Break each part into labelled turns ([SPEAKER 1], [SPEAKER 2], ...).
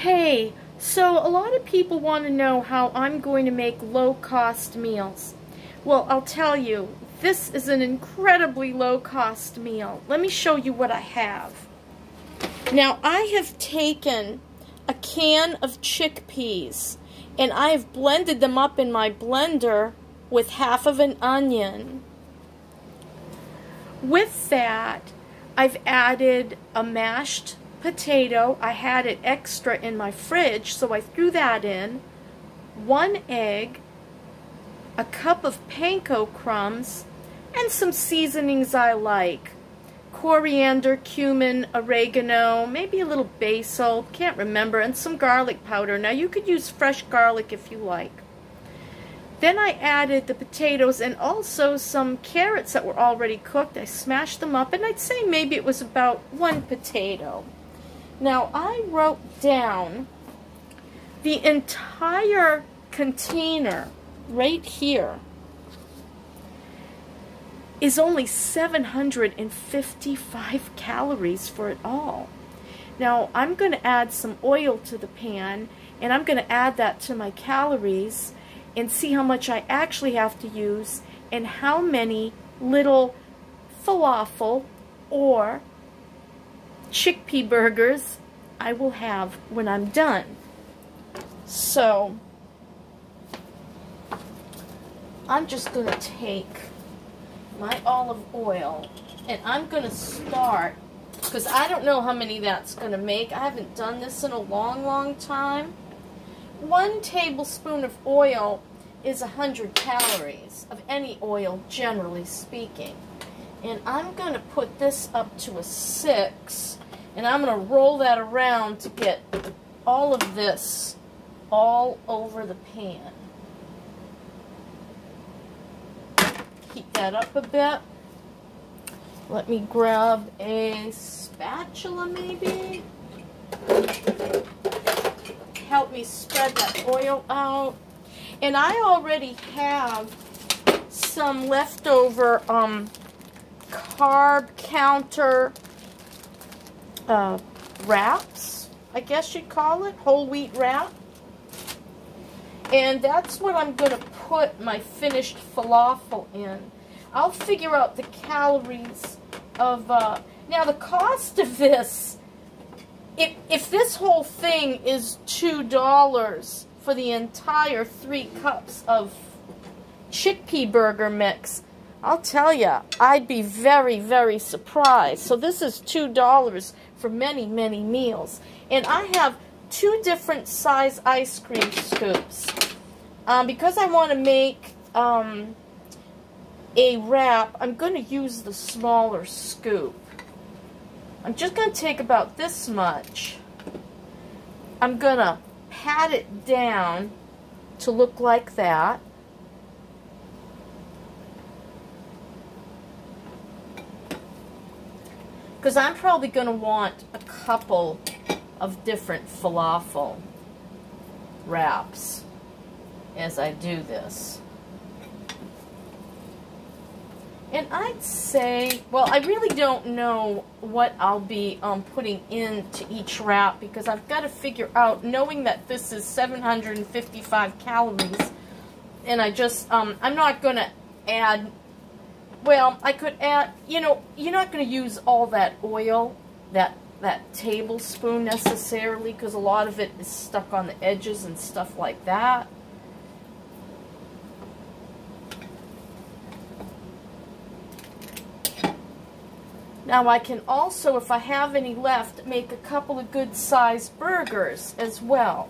[SPEAKER 1] Hey, so a lot of people want to know how I'm going to make low-cost meals. Well, I'll tell you, this is an incredibly low-cost meal. Let me show you what I have. Now, I have taken a can of chickpeas and I have blended them up in my blender with half of an onion. With that, I've added a mashed potato. I had it extra in my fridge, so I threw that in. One egg, a cup of panko crumbs, and some seasonings I like. Coriander, cumin, oregano, maybe a little basil, can't remember, and some garlic powder. Now you could use fresh garlic if you like. Then I added the potatoes and also some carrots that were already cooked. I smashed them up and I'd say maybe it was about one potato. Now I wrote down the entire container right here is only 755 calories for it all. Now I'm going to add some oil to the pan and I'm going to add that to my calories and see how much I actually have to use and how many little falafel or chickpea burgers I will have when I'm done. So, I'm just going to take my olive oil and I'm going to start because I don't know how many that's going to make. I haven't done this in a long, long time. One tablespoon of oil is 100 calories of any oil, generally speaking. And I'm going to put this up to a 6, and I'm going to roll that around to get all of this all over the pan. Heat that up a bit. Let me grab a spatula, maybe help me spread that oil out. And I already have some leftover um, carb counter uh, wraps, I guess you'd call it, whole wheat wrap. And that's what I'm going to put my finished falafel in. I'll figure out the calories of, uh, now the cost of this if, if this whole thing is $2 for the entire three cups of chickpea burger mix, I'll tell you, I'd be very, very surprised. So this is $2 for many, many meals. And I have two different size ice cream scoops. Um, because I want to make um, a wrap, I'm going to use the smaller scoop. I'm just going to take about this much. I'm going to pat it down to look like that. Because I'm probably going to want a couple of different falafel wraps as I do this. And I'd say, well, I really don't know what I'll be um, putting into each wrap because I've got to figure out, knowing that this is 755 calories, and I just, um, I'm not going to add, well, I could add, you know, you're not going to use all that oil, that, that tablespoon necessarily, because a lot of it is stuck on the edges and stuff like that. Now I can also, if I have any left, make a couple of good sized burgers as well.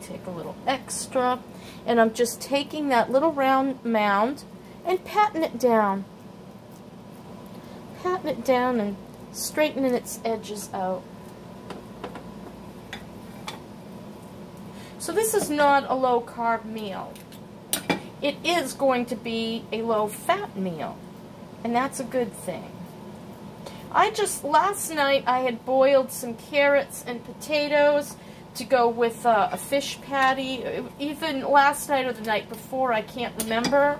[SPEAKER 1] Take a little extra, and I'm just taking that little round mound and patting it down. Patting it down and straightening its edges out. So this is not a low carb meal it is going to be a low-fat meal, and that's a good thing. I just, last night I had boiled some carrots and potatoes to go with uh, a fish patty, even last night or the night before, I can't remember.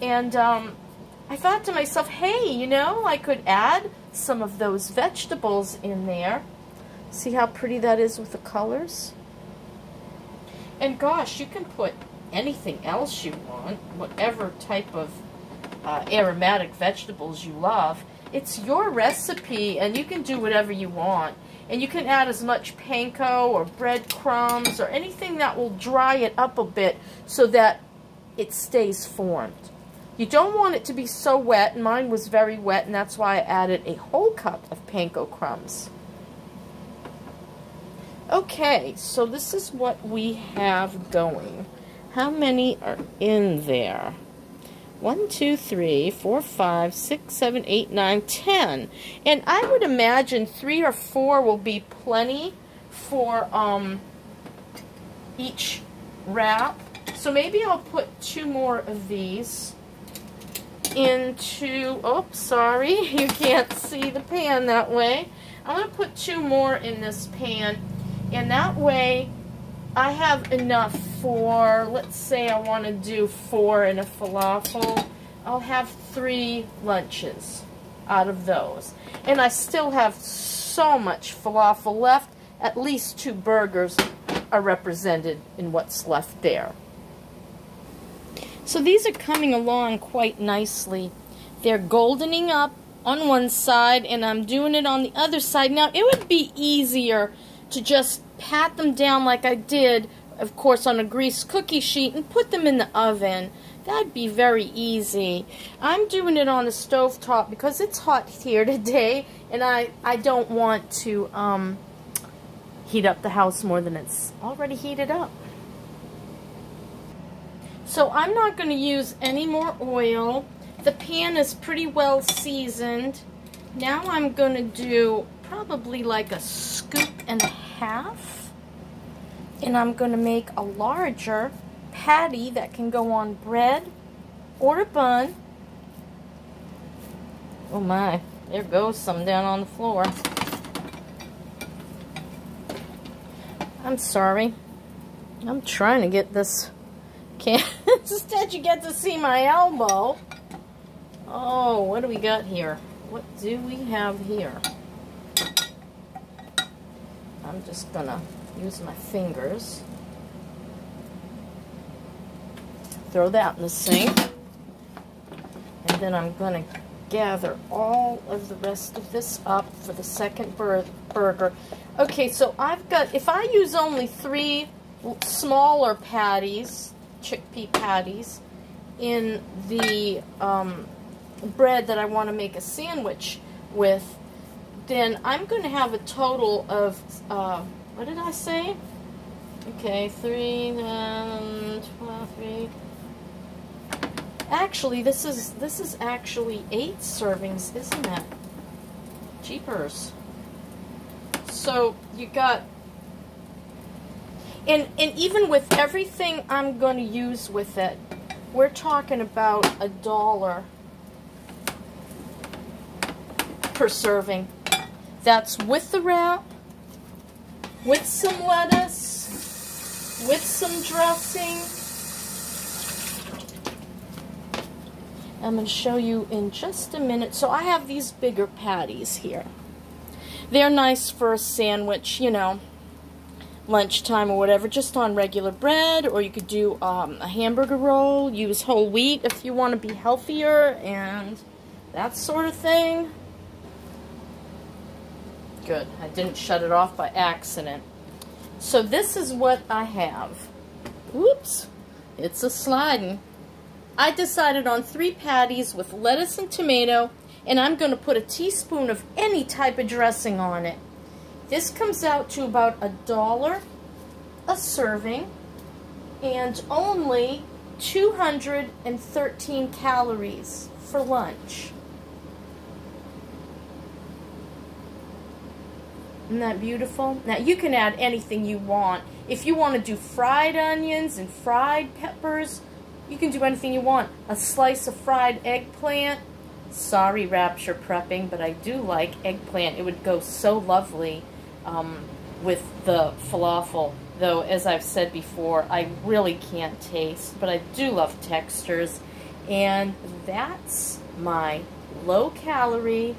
[SPEAKER 1] And um, I thought to myself, hey, you know, I could add some of those vegetables in there. See how pretty that is with the colors? And gosh, you can put anything else you want, whatever type of uh, aromatic vegetables you love. It's your recipe, and you can do whatever you want. And you can add as much panko or breadcrumbs or anything that will dry it up a bit so that it stays formed. You don't want it to be so wet, mine was very wet, and that's why I added a whole cup of panko crumbs. Okay, so this is what we have going. How many are in there? One, two, three, four, five, six, seven, eight, nine, ten. And I would imagine three or four will be plenty for um, each wrap. So maybe I'll put two more of these into, oh, sorry, you can't see the pan that way. I'm going to put two more in this pan, and that way I have enough for, let's say I want to do four in a falafel. I'll have three lunches out of those. And I still have so much falafel left. At least two burgers are represented in what's left there. So these are coming along quite nicely. They're goldening up on one side and I'm doing it on the other side. Now it would be easier to just pat them down like I did, of course, on a greased cookie sheet and put them in the oven. That'd be very easy. I'm doing it on the stove top because it's hot here today and I, I don't want to um, heat up the house more than it's already heated up. So I'm not going to use any more oil. The pan is pretty well seasoned. Now I'm going to do probably like a scoop and a half. And I'm going to make a larger patty that can go on bread or a bun. Oh my, there goes some down on the floor. I'm sorry. I'm trying to get this can Instead, you get to see my elbow. Oh, what do we got here? What do we have here? I'm just to use my fingers. Throw that in the sink. And then I'm going to gather all of the rest of this up for the second bur burger. Okay, so I've got, if I use only three smaller patties, chickpea patties in the um, bread that I want to make a sandwich with, then I'm going to have a total of, uh, what did I say? Okay, three, um, 12, three. Actually, this is, this is actually eight servings, isn't it? Cheapers. So, you got and, and even with everything I'm going to use with it, we're talking about a dollar per serving. That's with the wrap, with some lettuce, with some dressing. I'm going to show you in just a minute. So I have these bigger patties here. They're nice for a sandwich, you know lunchtime or whatever, just on regular bread, or you could do um, a hamburger roll, use whole wheat if you want to be healthier, and that sort of thing. Good, I didn't shut it off by accident. So this is what I have. Whoops, it's a sliding. I decided on three patties with lettuce and tomato, and I'm going to put a teaspoon of any type of dressing on it. This comes out to about a dollar a serving and only 213 calories for lunch. Isn't that beautiful? Now you can add anything you want. If you want to do fried onions and fried peppers, you can do anything you want. A slice of fried eggplant. Sorry, Rapture Prepping, but I do like eggplant. It would go so lovely um, with the falafel. Though, as I've said before, I really can't taste, but I do love textures. And that's my low-calorie,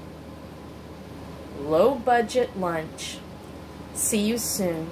[SPEAKER 1] low budget lunch. See you soon.